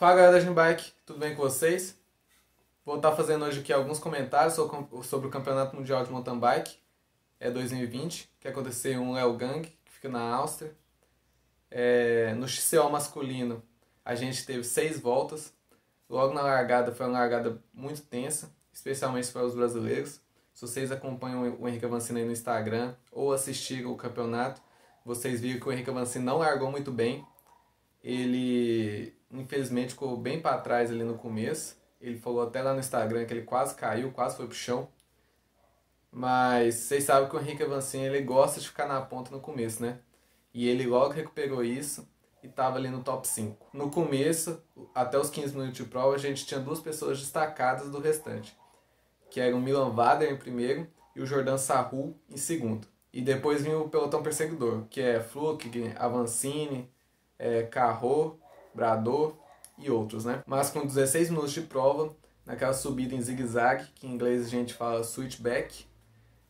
Fala galera da Gimbike, tudo bem com vocês? Vou estar fazendo hoje aqui alguns comentários sobre o Campeonato Mundial de Mountain Bike é 2020, que aconteceu em Léo Gang, que fica na Áustria. É, no XCO masculino, a gente teve seis voltas. Logo na largada, foi uma largada muito tensa, especialmente para os brasileiros. Se vocês acompanham o Henrique Avancini aí no Instagram ou assistiram o campeonato, vocês viram que o Henrique Avancini não largou muito bem. Ele infelizmente ficou bem para trás ali no começo. Ele falou até lá no Instagram que ele quase caiu, quase foi pro chão. Mas vocês sabem que o Henrique Avancini ele gosta de ficar na ponta no começo, né? E ele logo recuperou isso e estava ali no top 5. No começo, até os 15 minutos de prova, a gente tinha duas pessoas destacadas do restante, que eram o Milan Vader em primeiro e o Jordan Sarru em segundo. E depois vinha o pelotão perseguidor, que é Fluke, Avancini, é, Carro, Brador e outros, né? Mas com 16 minutos de prova, naquela subida em zigue-zague, que em inglês a gente fala switchback,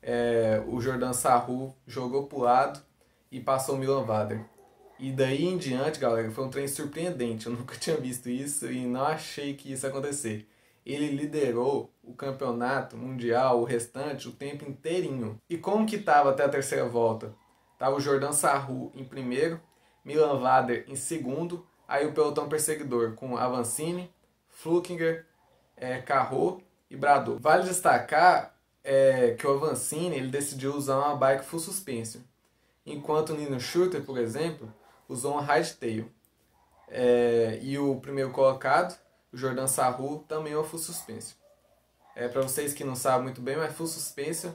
é, o Jordan Sarru jogou pro lado e passou o Milan Vader. E daí em diante, galera, foi um trem surpreendente. Eu nunca tinha visto isso e não achei que isso ia acontecer. Ele liderou o campeonato mundial, o restante, o tempo inteirinho. E como que tava até a terceira volta? Tava o Jordan Sarru em primeiro, Milan Vader em segundo, aí o pelotão perseguidor com Avancini, Flukinger, é, Carro e Brador. Vale destacar é, que o Avancini ele decidiu usar uma bike full suspension, enquanto o Nino Schurter, por exemplo, usou uma hardtail. É, e o primeiro colocado, o Jordan Sarru, também é uma full suspension. É, Para vocês que não sabem muito bem, mas full suspension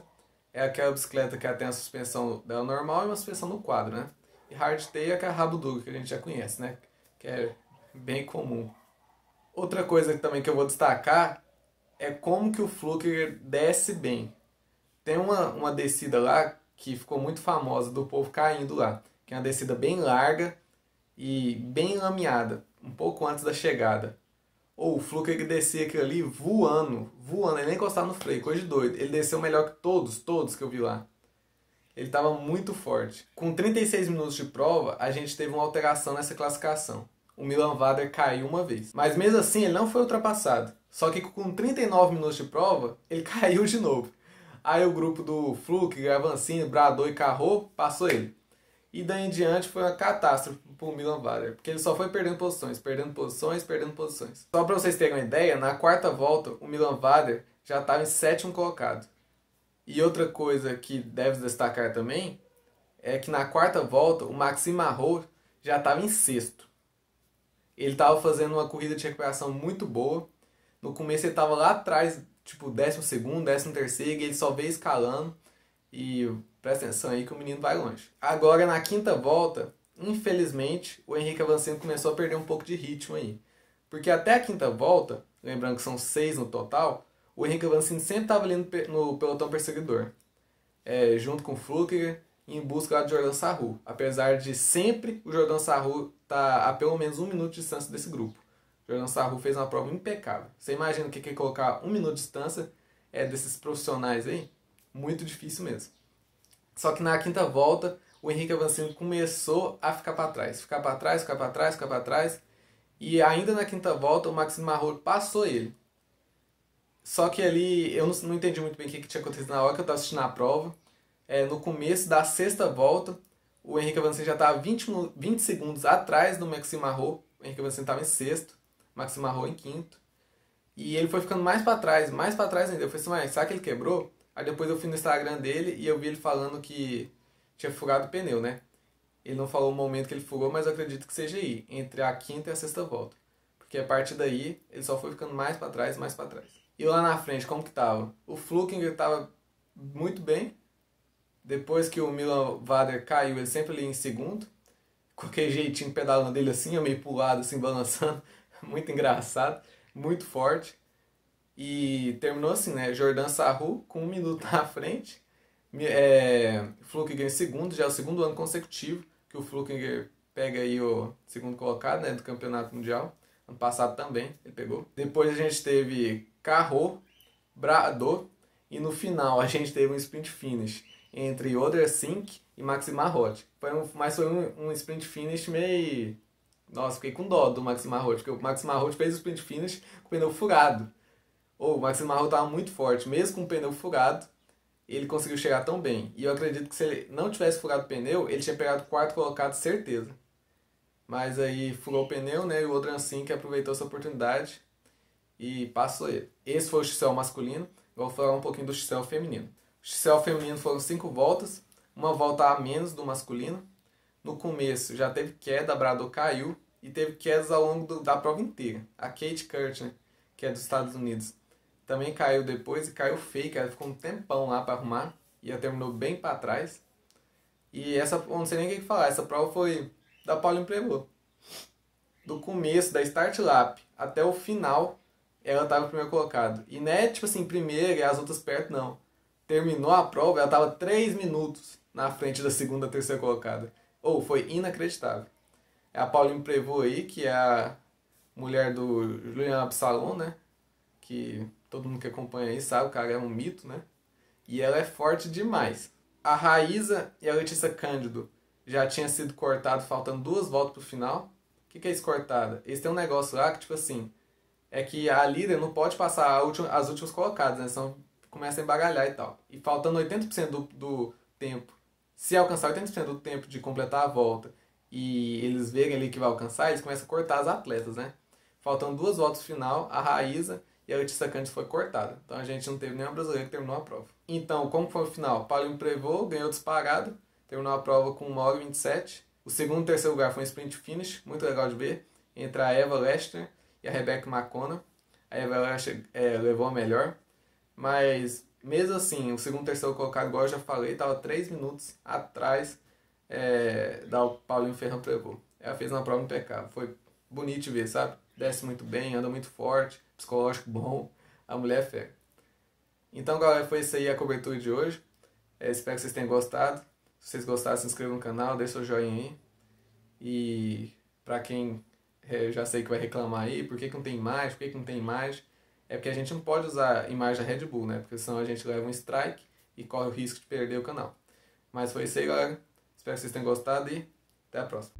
é aquela bicicleta que tem a suspensão dela normal e uma suspensão no quadro, né? E hardtail é aquela rabo duro que a gente já conhece, né? Que é bem comum. Outra coisa também que eu vou destacar é como que o Fluker desce bem. Tem uma, uma descida lá que ficou muito famosa do povo caindo lá, que é uma descida bem larga e bem lameada, um pouco antes da chegada. Ou o Fluker descia aquilo ali voando, voando, ele nem encostava no freio, coisa de doido. Ele desceu melhor que todos, todos que eu vi lá. Ele estava muito forte. Com 36 minutos de prova, a gente teve uma alteração nessa classificação. O Milan Vader caiu uma vez. Mas mesmo assim, ele não foi ultrapassado. Só que com 39 minutos de prova, ele caiu de novo. Aí o grupo do Fluke, Avancini, Brador e Carro passou ele. E daí em diante foi uma catástrofe para o Milan Vader, porque ele só foi perdendo posições, perdendo posições, perdendo posições. Só para vocês terem uma ideia, na quarta volta o Milan Vader já estava em sétimo colocado. E outra coisa que deve destacar também é que na quarta volta o Maxime Marot já estava em sexto. Ele estava fazendo uma corrida de recuperação muito boa no começo ele tava lá atrás, tipo, décimo segundo, décimo terceiro, e ele só veio escalando. E presta atenção aí que o menino vai longe. Agora, na quinta volta, infelizmente, o Henrique Avancini começou a perder um pouco de ritmo aí. Porque até a quinta volta, lembrando que são seis no total, o Henrique Avancini sempre estava ali no, no, pelotão perseguidor. É, junto com o Fluker, em busca do Jordan Sarru. Apesar de sempre o Jordan Sarru estar tá a pelo menos um minuto de distância desse grupo. Jordan Sarru fez uma prova impecável. Você imagina o que é colocar um minuto de distância é desses profissionais aí? Muito difícil mesmo. Só que na quinta volta, o Henrique Avancini começou a ficar para trás. Ficar para trás, ficar para trás, ficar para trás. E ainda na quinta volta, o Maxime Marrot passou ele. Só que ali, eu não, não entendi muito bem o que, que tinha acontecido na hora que eu estava assistindo a prova. É, no começo da sexta volta, o Henrique Avancini já estava 20, 20 segundos atrás do Maxime Marrot. O Henrique Avancini estava em sexto. Maxi Marro em quinto. E ele foi ficando mais para trás, mais para trás ainda. Eu falei assim, mas será que ele quebrou? Aí depois eu fui no Instagram dele e eu vi ele falando que tinha furado o pneu, né? Ele não falou o momento que ele furou, mas eu acredito que seja aí, entre a quinta e a sexta volta. Porque a partir daí, ele só foi ficando mais para trás, mais para trás. E lá na frente, como que tava? O Flukinger tava muito bem. Depois que o Milan Vader caiu, ele sempre ali em segundo. Com aquele jeitinho pedalando dele assim, meio pulado, assim, balançando. muito engraçado, muito forte. E terminou assim, né? Jordan Sarru com um minuto na frente. É, Flukiger em segundo, já é o segundo ano consecutivo que o Flukiger pega aí o segundo colocado né, do campeonato mundial. Ano passado também ele pegou. Depois a gente teve Carro, Brador e no final a gente teve um sprint finish entre Oder Sink e Maxi Marrotti. Foi um, mas foi um, um sprint finish meio Nossa, fiquei com dó do Maxime Marrote, porque o Maxime Marrote fez o sprint finish com o pneu furado. Ou o Maxime Marrote estava muito forte, mesmo com o pneu furado, ele conseguiu chegar tão bem. E eu acredito que se ele não tivesse furado o pneu, ele tinha pegado quarto colocado, certeza. Mas aí furou o pneu, né? E o Odransin que aproveitou essa oportunidade e passou ele. Esse foi o XCL masculino. Vou falar um pouquinho do XCL feminino. O XCL feminino foram cinco voltas, uma volta a menos do masculino. No começo já teve queda, a Brado caiu e teve quedas ao longo do, da prova inteira. A Kate Kurtner, que é dos Estados Unidos, também caiu depois e caiu fake. Ela ficou um tempão lá para arrumar e ela terminou bem para trás. E essa, não sei nem o que falar, essa prova foi da Pauline Prevot. Do começo, da start lap até o final, ela estava primeiro colocado. E não é tipo assim, primeira e as outras perto, não. Terminou a prova, ela estava 3 minutos na frente da segunda, terceira colocada. Ou oh, foi inacreditável. É a Pauline Prevot aí, que é a mulher do Julian Absalom, né? Que todo mundo que acompanha aí sabe, o cara é um mito, né? E ela é forte demais. A Raíza e a Letícia Cândido já tinha sido cortado faltando duas voltas pro final. O que, que é isso cortada? Eles têm um negócio lá que, tipo assim, é que a líder não pode passar última, as últimas colocadas, né? Senão começa a embagalhar e tal. E faltando 80% do, do tempo, se alcançar 80% do tempo de completar a volta e eles verem ali que vai alcançar, eles começam a cortar as atletas, né? Faltando duas voltas final, a Raíza e a Letícia Cantes foi cortada. Então a gente não teve nenhuma brasileira que terminou a prova. Então, como foi o final? Paulinho Prevot ganhou disparado, terminou a prova com 1 hora e 27. O segundo e terceiro lugar foi um sprint finish, muito legal de ver, entre a Eva Lester e a Rebecca McCona. A Eva Lester é, levou a melhor, mas mesmo assim, o segundo e terceiro colocado, igual eu já falei, estava 3 minutos atrás é, da Paulinho Ferrão Prevot. Ela fez uma prova impecável, foi bonito de ver, sabe? Desce muito bem, anda muito forte, psicológico bom, a mulher é fé. Então, galera, foi isso aí a cobertura de hoje. É, espero que vocês tenham gostado. Se vocês gostaram, se inscreva no canal, deixa o joinha aí. E pra quem é, já sei que vai reclamar aí, por que, que não tem imagem, por que, que não tem imagem, é porque a gente não pode usar imagem da Red Bull, né? Porque senão a gente leva um strike e corre o risco de perder o canal. Mas foi isso aí, galera. Espero que vocês tenham gostado e até a próxima.